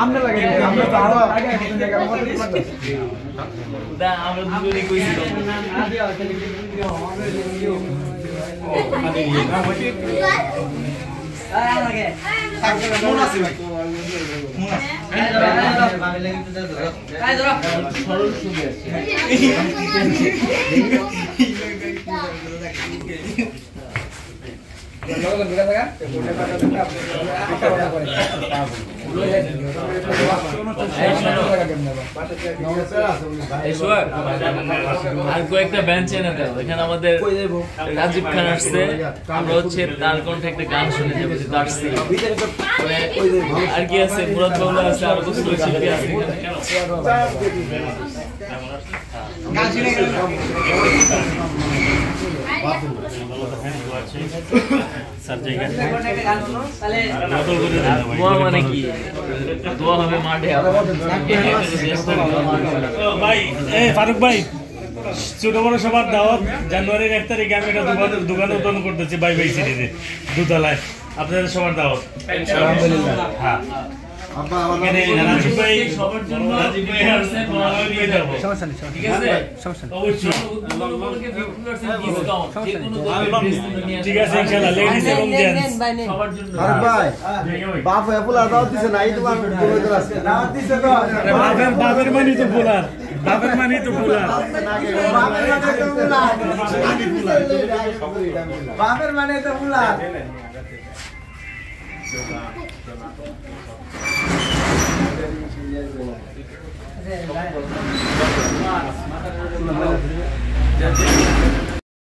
আমরা লাগে আমরা তো আরও আগে একটা আর কয়েকটা বেঞ্চ এনে এখানে আমাদের রাজীব খান আসছে। আমরা হচ্ছে তার কণ্ঠে একটা গান শুনে যাব মানে আর কি আছে? মুরাদ বাবুলা আছে, আর শিল্পী আছে। ফারুক ভাই ছোট বড় সবার দাওয়াত জানুয়ারির এক তারিখে আমি একটা দোকান দোকান উদ্বোধন করতেছি বাই বাই সিটিতে দুতলায় আপনাদের সবার দাওয়াত হ্যাঁ এখানে রাজীব ভাই সবার জন্য রাজীব ভাই আসছে তোমাকে নিয়ে যাব। সমস্যা নেই ঠিক আছে? অবশ্যই। ঠিক আছে ইনশাআল্লাহ। লেডিস এবং জেন্টস সবার জন্য। ফারুক ভাই বাপ ফুলা দাও দিছে না এই তোমার বলে তো আছে দাও দিছে তো। বাপের মানি তো পোলার বাপের মানি তো পোলার বাপের মানে তো Thank you.